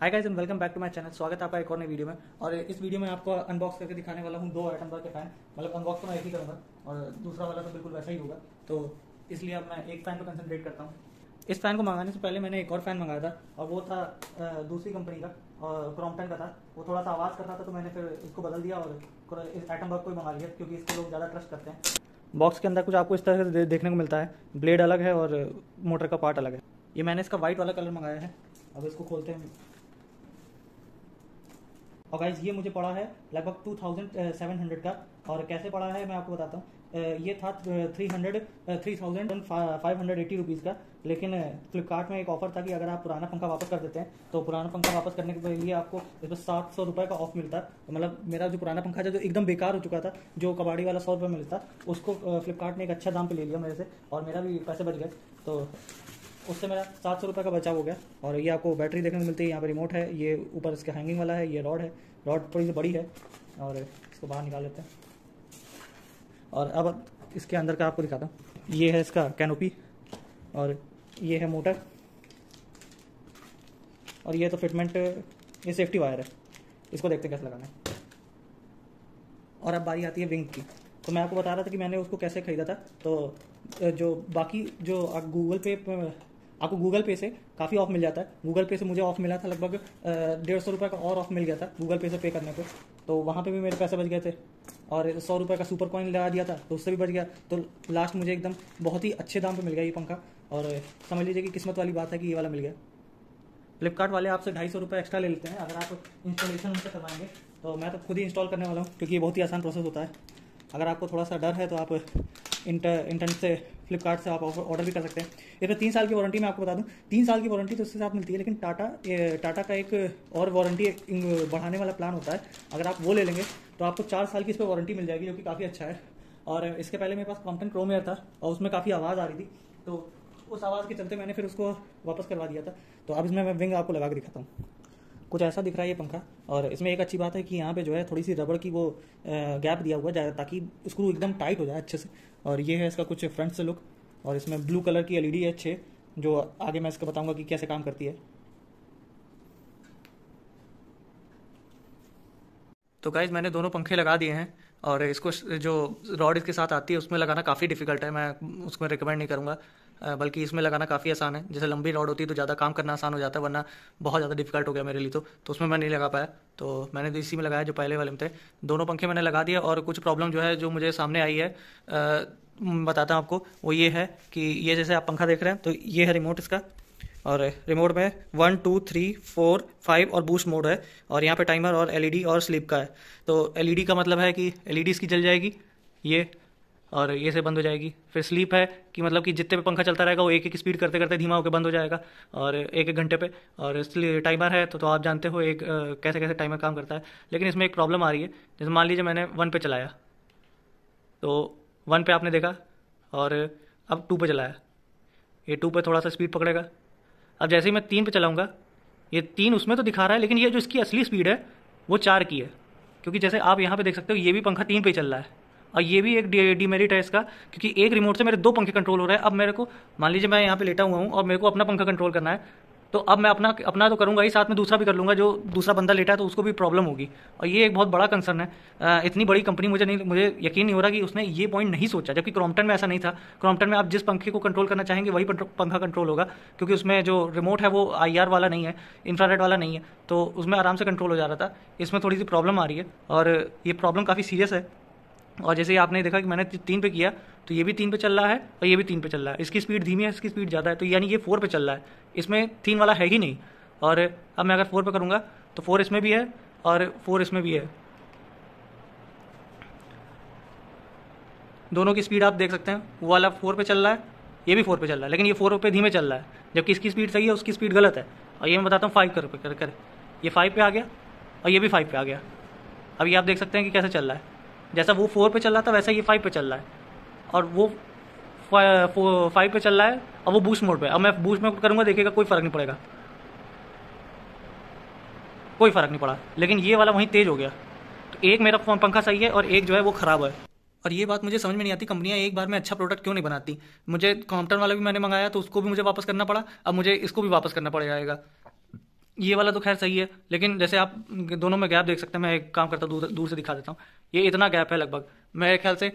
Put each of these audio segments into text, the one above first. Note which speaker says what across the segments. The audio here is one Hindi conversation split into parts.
Speaker 1: Hi guys and welcome back to my channel स्वागत है आपका एक और नई वीडियो में। और इस वीडियो में आपको अनबॉक्स करके दिखाने वाला हूँ दो आइटम के फ़ैन मतलब अनबॉक्स तो मैं एक ही करूँगा और दूसरा वाला तो बिल्कुल वैसा ही होगा। तो इसलिए अब मैं एक फ़ैन पर कंसनट्रेट करता हूँ। इस फ़ैन को मंगाने से पहले मैंने एक और फ़ैन मंगाया था और वो था दूसरी कंपनी का और क्रॉम्पटन का था। वो थोड़ा सा आवाज़ कर रहा था तो मैंने फिर इसको बदल दिया और इस आइटम बॉक्स को मंगा लिया क्योंकि इसको लोग ज़्यादा ट्रस्ट करते हैं। बॉक्स के अंदर कुछ आपको इस तरह से देखने को मिलता है। ब्लेड अलग है और मोटर का पार्ट अलग है। ये मैंने इसका वाइट वाला कलर मंगाया है। अब इसको खोलते हैं। और गाइज़ ये मुझे पड़ा है लगभग टू थाउज़ेंड सेवन हंड्रेड का। और कैसे पड़ा है मैं आपको बताता हूँ। ये था three hundred three thousand five hundred eighty rupees का। लेकिन फ्लिपकार्ट में एक ऑफ़र था कि अगर आप पुराना पंखा वापस कर देते हैं तो पुराना पंखा वापस करने के लिए आपको इसमें सात सौ रुपये का ऑफ़ मिलता। तो मतलब मेरा जो पुराना पंखा था, जो एकदम बेकार हो चुका था, जो कबाड़ी वाला सौ रुपये मिलता, उसको फ्लिपकार्ट ने एक अच्छा दाम पर ले लिया मेरे से, और मेरा भी पैसे बच गए। तो उससे मेरा सात सौ रुपये का बचाव हो गया। और ये आपको बैटरी देखने को मिलती है, यहाँ पर रिमोट है, ये ऊपर इसका हैंगिंग वाला है, ये रॉड है। रॉड थोड़ी सी बड़ी है, और इसको बाहर निकाल लेते हैं। और अब इसके अंदर का आपको दिखाता हूँ। ये है इसका कैनोपी और ये है मोटर और ये तो फिटमेंट ये सेफ्टी वायर है। इसको देखते हैं कैसे लगाना है। और अब बारी आती है विंग की। तो मैं आपको बता रहा था कि मैंने उसको कैसे खरीदा था। तो जो बाकी जो गूगल पे आपको गूगल पे से काफ़ी ऑफ़ मिल जाता है। गूगल पे से मुझे ऑफ़ मिला था लगभग डेढ़ सौ रुपये का और ऑफ़ मिल गया था गूगल पे से पे करने पे। तो वहाँ पे भी मेरे पैसे बच गए थे और सौ रुपये का सुपर कॉइन लगा दिया था तो उससे भी बच गया। तो लास्ट मुझे एकदम बहुत ही अच्छे दाम पे मिल गया ये पंखा। और समझ लीजिए कि किस्मत वाली बात है कि ये वाला मिल गया। फ्लिपकार्ट वाले आपसे ढाई सौ रुपये एक्स्ट्रा ले लेते हैं। अगर आप इंस्टॉलेशन उनसे करवाएँगे तो मैं तो खुद ही इंस्टॉल करने वाला हूँ, क्योंकि ये बहुत ही आसान प्रोसेस होता है। अगर आपको थोड़ा सा डर है तो आप इंटर इंटरनेट से फ्लिपकार्ट से आप ऑर्डर भी कर सकते हैं। इसमें तीन साल की वारंटी मैं आपको बता दूँ। तीन साल की वारंटी तो उसके साथ मिलती है, लेकिन टाटा टाटा का एक और वारंटी बढ़ाने वाला प्लान होता है। अगर आप वो ले लेंगे तो आपको चार साल की इस पर वारंटी मिल जाएगी, जो कि काफ़ी अच्छा है। और इसके पहले मेरे पास कॉम्पटन क्रोम एयर था, और उसमें काफ़ी आवाज़ आ रही थी। तो उस आवाज़ के चलते मैंने फिर उसको वापस करवा दिया था। तो अब इसमें मैं विंग आपको लगा के दिखाता हूँ। कुछ ऐसा दिख रहा है ये पंखा, और इसमें एक अच्छी बात है कि यहाँ पे जो है थोड़ी सी रबड़ की वो गैप दिया हुआ है ताकि स्क्रू एकदम टाइट हो जाए अच्छे से। और ये है इसका कुछ फ्रंट से लुक और इसमें ब्लू कलर की एलईडी है अच्छे जो आगे मैं इसका बताऊँगा कि कैसे काम करती है। तो गाइज़ मैंने दोनों पंखे लगा दिए हैं, और इसको जो रॉड इसके साथ आती है, उसमें लगाना काफ़ी डिफ़िकल्ट है, मैं उसमें रिकमेंड नहीं करूँगा। बल्कि इसमें लगाना काफ़ी आसान है। जैसे लंबी रॉड होती है तो ज़्यादा काम करना आसान हो जाता है वरना बहुत ज़्यादा डिफ़िकल्ट हो गया मेरे लिए तो। तो उसमें मैं नहीं लगा पाया। तो मैंने तो इसी में लगाया जो पहले वाले में थे। दोनों पंखे मैंने लगा दिए और कुछ प्रॉब्लम जो है जो मुझे सामने आई है अ, बताता हूँ आपको। वो ये है कि ये जैसे आप पंखा देख रहे हैं तो ये है रिमोट इसका। और रिमोट में one two three four five और बूस्ट मोड है। और यहाँ पे टाइमर और एलईडी और स्लीप का है। तो एलईडी का मतलब है कि एलईडी इसकी जल जाएगी। ये और ये से बंद हो जाएगी। फिर स्लीप है कि मतलब कि जितने पे पंखा चलता रहेगा, वो एक एक स्पीड करते करते धीमा होकर बंद हो जाएगा और एक एक घंटे पे। और टाइमर है तो तो आप जानते हो एक कैसे कैसे टाइमर काम करता है। लेकिन इसमें एक प्रॉब्लम आ रही है। जैसे मान लीजिए मैंने वन पे चलाया। तो वन पे आपने देखा और अब टू पे चलाया। ये टू पे थोड़ा सा स्पीड पकड़ेगा। अब जैसे ही मैं तीन पे चलाऊँगा, ये तीन उसमें तो दिखा रहा है, लेकिन ये जो इसकी असली स्पीड है, वो चार की है। क्योंकि जैसे आप यहाँ पे देख सकते हो, ये भी पंखा तीन पे चल रहा है। और ये भी एक डीमेरिट है इसका, क्योंकि एक रिमोट से मेरे दो पंखे कंट्रोल हो रहे हैं। अब मेरे को, मान लीजिए मैं यहाँ पे लेटा हुआ हूँ और मेरे को अपना पंखा कंट्रोल करना है तो अब मैं अपना अपना तो करूँगा ही, साथ में दूसरा भी कर लूँगा, जो दूसरा बंदा लेटा है तो उसको भी प्रॉब्लम होगी। और ये एक बहुत बड़ा कंसर्न है। इतनी बड़ी कंपनी मुझे नहीं, मुझे यकीन नहीं हो रहा कि उसने ये पॉइंट नहीं सोचा, जबकि क्रॉम्पटन में ऐसा नहीं था। क्रॉम्पटन में आप जिस पंखे को कंट्रोल करना चाहेंगे, वही पंखा कंट्रोल होगा, क्योंकि उसमें जो रिमोट है, वो आईआर वाला नहीं है इंफ्रारेड वाला नहीं है तो उसमें आराम से कंट्रोल हो जा रहा था। इसमें थोड़ी सी प्रॉब्लम आ रही है, और ये प्रॉब्लम काफ़ी सीरियस है। और जैसे आपने देखा कि मैंने तीन पे किया तो ये भी तीन पे चल रहा है और ये भी तीन पे चल रहा है। इसकी स्पीड धीमी है, इसकी स्पीड ज़्यादा है तो यानी ये फोर पे चल रहा है। इसमें तीन वाला है ही नहीं। और अब मैं अगर फोर पे करूँगा तो फोर इसमें भी है और फोर इसमें भी है। दोनों की स्पीड आप देख सकते हैं। वो वाला फोर पे चल रहा है, ये भी फोर पे चल रहा है। लेकिन ये फोर पे धीमे चल रहा है, जबकि इसकी स्पीड सही है, उसकी स्पीड गलत है। और ये मैं बताता हूँ फाइव कर कर कर। ये फाइव पे आ गया और ये भी फाइव पे आ गया। ये आप देख सकते हैं कि कैसे चल रहा है। जैसा वो फोर पे चल रहा था, वैसा ये फाइव पे चल रहा है। और वो फाइव पे चल रहा है, और वो बूस्ट मोड पे अब मैं बूस्ट मोड करूँगा, देखिएगा, कोई फ़र्क नहीं पड़ेगा। कोई फ़र्क नहीं पड़ा। लेकिन ये वाला वहीं तेज हो गया। तो एक मेरा पंखा सही है, और एक जो है वो खराब है। और ये बात मुझे समझ में नहीं आती, कंपनियाँ एक बार में अच्छा प्रोडक्ट क्यों नहीं बनाती? मुझे कॉम्पटन वाला भी मैंने मंगाया तो उसको भी मुझे वापस करना पड़ा। अब मुझे इसको भी वापस करना पड़ जाएगा। ये वाला तो खैर सही है, लेकिन जैसे आप दोनों में गैप देख सकते हैं, मैं एक काम करता दूर दूर से दिखा देता हूँ। ये इतना गैप है लगभग। मेरे ख्याल से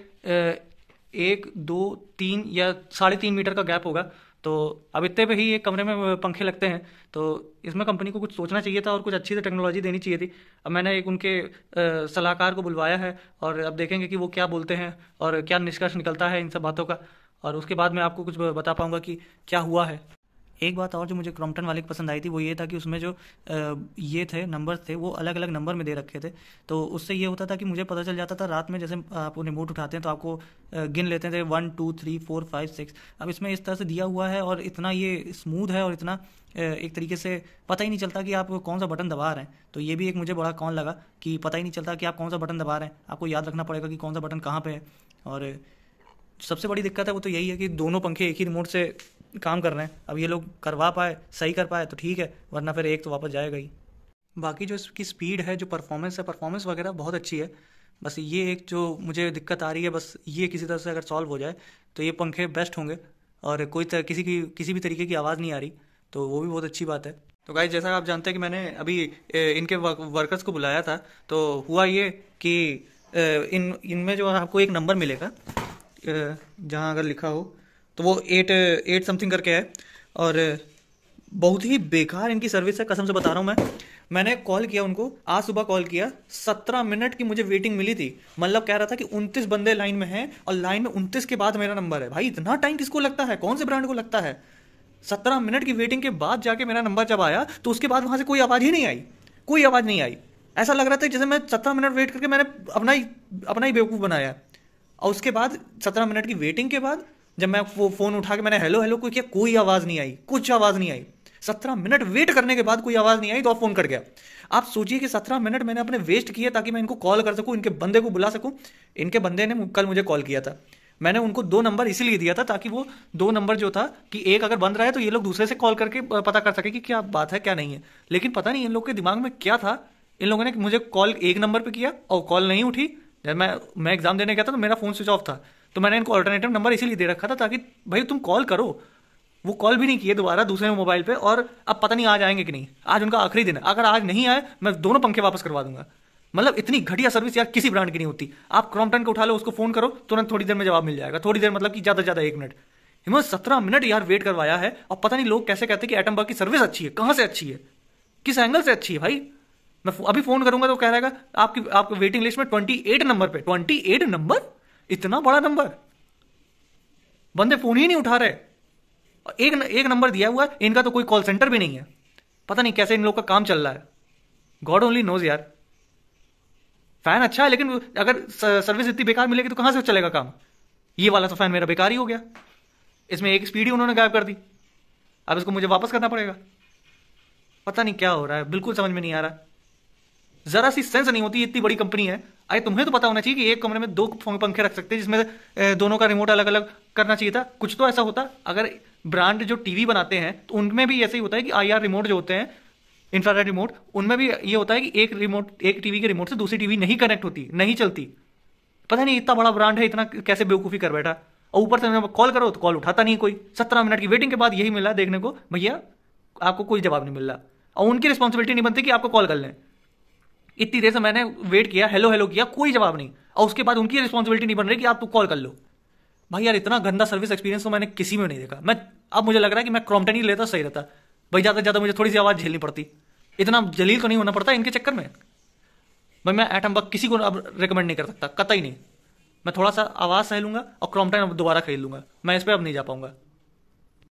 Speaker 1: एक, दो, तीन या साढ़े तीन मीटर का गैप होगा। तो अब इतने पे ही एक कमरे में पंखे लगते हैं तो इसमें कंपनी को कुछ सोचना चाहिए था और कुछ अच्छी से टेक्नोलॉजी देनी चाहिए थी। अब मैंने एक उनके सलाहकार को बुलवाया है और अब देखेंगे कि वो क्या बोलते हैं और क्या निष्कर्ष निकलता है इन सब बातों का। और उसके बाद मैं आपको कुछ बता पाऊँगा कि क्या हुआ है। एक बात और जो मुझे क्रॉम्पटन वाले की पसंद आई थी, वो ये था कि उसमें जो ये थे नंबर थे, वो अलग अलग नंबर में दे रखे थे। तो उससे ये होता था कि मुझे पता चल जाता था रात में जैसे आप रिमोट उठाते हैं तो आपको गिन लेते थे one two three four five six अब इसमें इस तरह से दिया हुआ है और इतना ये स्मूथ है और इतना एक तरीके से पता ही नहीं चलता कि आप कौन सा बटन दबा रहे हैं। तो ये भी एक मुझे बड़ा कौन लगा कि पता ही नहीं चलता कि आप कौन सा बटन दबा रहे हैं। आपको याद रखना पड़ेगा कि कौन सा बटन कहाँ पे है। और सबसे बड़ी दिक्कत है वो तो यही है कि दोनों पंखे एक ही रिमोट से काम कर रहे हैं। अब ये लोग करवा पाए, सही कर पाए तो ठीक है, वरना फिर एक तो वापस जाएगा ही। बाकी जो इसकी स्पीड है, जो परफॉर्मेंस है परफॉर्मेंस वगैरह बहुत अच्छी है। बस ये एक जो मुझे दिक्कत आ रही है, बस ये किसी तरह से अगर सॉल्व हो जाए तो ये पंखे बेस्ट होंगे। और कोई तरह किसी की, किसी भी तरीके की आवाज़ नहीं आ रही तो वो भी बहुत अच्छी बात है। तो गाइज़ जैसा आप जानते हैं कि मैंने अभी इनके वर्कर्स को बुलाया था तो हुआ ये कि इन, इनमें जो आपको एक नंबर मिलेगा जहाँ अगर लिखा हो तो वो एट एट समथिंग करके है। और बहुत ही बेकार इनकी सर्विस है, कसम से बता रहा हूँ मैं। मैंने कॉल किया उनको, आज सुबह कॉल किया, सत्रह मिनट की मुझे वेटिंग मिली थी। मतलब कह रहा था कि उनतीस बंदे लाइन में हैं और लाइन में उनतीस के बाद मेरा नंबर है। भाई, इतना टाइम किसको लगता है? कौन से ब्रांड को लगता है? सत्रह मिनट की वेटिंग के बाद जाके मेरा नंबर जब आया तो उसके बाद वहाँ से कोई आवाज़ ही नहीं आई। कोई आवाज़ नहीं आई। ऐसा लग रहा था जैसे मैं सत्रह मिनट वेट करके मैंने अपना ही अपना ही बेवकूफ़ बनाया और उसके बाद सत्रह मिनट की वेटिंग के बाद जब मैं वो फ़ोन उठा के मैंने हेलो हेलो कोई किया, कोई आवाज़ नहीं आई, कुछ आवाज़ नहीं आई। सत्रह मिनट वेट करने के बाद कोई आवाज़ नहीं आई तो आप फ़ोन कर गया। आप सोचिए कि सत्रह मिनट मैंने अपने वेस्ट किए ताकि मैं इनको कॉल कर सकूँ, इनके बंदे को बुला सकूँ। इनके बंदे ने कल मुझे कॉल किया था। मैंने उनको दो नंबर इसीलिए दिया था ताकि वो दो नंबर जो था कि एक अगर बंद रहा है तो ये लोग दूसरे से कॉल करके पता कर सके कि क्या बात है, क्या नहीं है। लेकिन पता नहीं इन लोग के दिमाग में क्या था। इन लोगों ने मुझे कॉल एक नंबर पे किया और कॉल नहीं उठी। जब मैं मैं एग्ज़ाम देने गया था तो मेरा फ़ोन स्विच ऑफ़ था। तो मैंने इनको अल्टरनेटिव नंबर इसीलिए दे रखा था ताकि, भाई, तुम कॉल करो। वो कॉल भी नहीं किए दोबारा दूसरे मोबाइल पे और अब पता नहीं आज आएँगे कि नहीं। आज उनका आखिरी दिन है। अगर आज नहीं आए, मैं दोनों पंखे वापस करवा दूँगा। मतलब इतनी घटिया सर्विस यार किसी ब्रांड की नहीं होती। आप क्रॉम्पटन को उठा लो, उसको फ़ोन करो, तुरंत थोड़ी देर में जवाब मिल जाएगा। थोड़ी देर मतलब कि ज़्यादा ज़्यादा एक मिनट। हिम्मत सत्रह मिनट यार वेट करवाया है और पता नहीं लोग कैसे कहते कि एटम की सर्विस अच्छी है। कहाँ से अच्छी है? किस एंगल से अच्छी है भाई? मैं अभी फ़ोन करूँगा तो कह रहेगा, आपकी, आपके वेटिंग लिस्ट में ट्वेंटी एट नंबर पे ट्वेंटी एट नंबर इतना बड़ा नंबर। बंदे फ़ोन ही नहीं उठा रहे। एक एक नंबर दिया हुआ है, इनका तो कोई कॉल सेंटर भी नहीं है। पता नहीं कैसे इन लोग का काम चल रहा है। गॉड ओनली नोज़ यार। फ़ैन अच्छा है, लेकिन अगर सर्विस इतनी बेकार मिलेगी तो कहाँ से चलेगा काम? ये वाला तो फ़ैन मेरा बेकार ही हो गया। इसमें एक स्पीड ही उन्होंने गायब कर दी। अब इसको मुझे वापस करना पड़ेगा। पता नहीं क्या हो रहा है, बिल्कुल समझ में नहीं आ रहा। जरा सी सेंस नहीं होती, इतनी बड़ी कंपनी है। अरे तुम्हें तो पता होना चाहिए कि एक कमरे में दो पंखे रख सकते हैं, जिसमें दोनों का रिमोट अलग अलग करना चाहिए था। कुछ तो ऐसा होता। अगर ब्रांड जो टीवी बनाते हैं तो उनमें भी ऐसे ही होता है कि आईआर रिमोट जो होते हैं इंफ्रारेड रिमोट उनमें भी ये होता है कि एक रिमोट एक टीवी के रिमोट से दूसरी टीवी नहीं कनेक्ट होती, नहीं चलती। पता नहीं इतना बड़ा ब्रांड है, इतना कैसे बेवकूफ़ी कर बैठा। और ऊपर से कॉल करो तो कॉल उठाता नहीं कोई। सत्रह मिनट की वेटिंग के बाद यही मिला देखने को, भैया, आपको कोई जवाब नहीं मिल रहा। और उनकी रिस्पॉन्सिबिलिटी नहीं बनती कि आपको कॉल कर लें। इतनी देर से मैंने वेट किया हेलो हेलो किया, कोई जवाब नहीं। और उसके बाद उनकी रिस्पॉन्सिबिलिटी नहीं बन रही कि आप तो कॉल कर लो। भाई यार, इतना गंदा सर्विस एक्सपीरियंस तो मैंने किसी में नहीं देखा। मैं, अब मुझे लग रहा है कि मैं क्रॉम्पटन ही लेता, सही रहता। भाई, ज़्यादा ज़्यादा मुझे थोड़ी सी आवाज़ झेलनी पड़ती। इतना जलील तो नहीं होना पड़ता इनके चक्कर में। भाई, मैं एटम बग किसी को अब रिकमेंड नहीं कर सकता, कतई नहीं। मैं थोड़ा सा आवाज़ सह लूँगा और क्रॉम्पटन अब दोबारा खरीद लूँगा। मैं इस पर अब नहीं जा पाऊँगा।